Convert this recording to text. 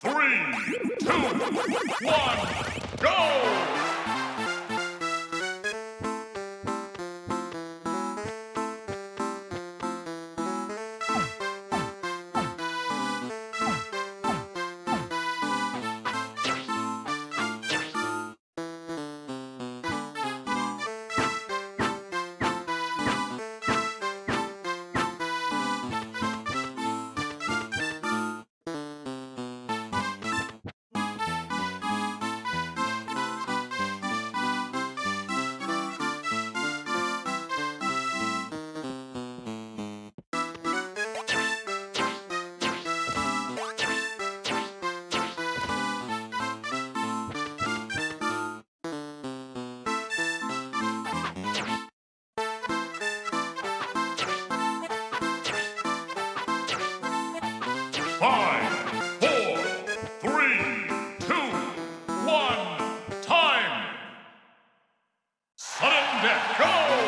Three, two, one! Five, four, three, two, one, time! Sudden death, go!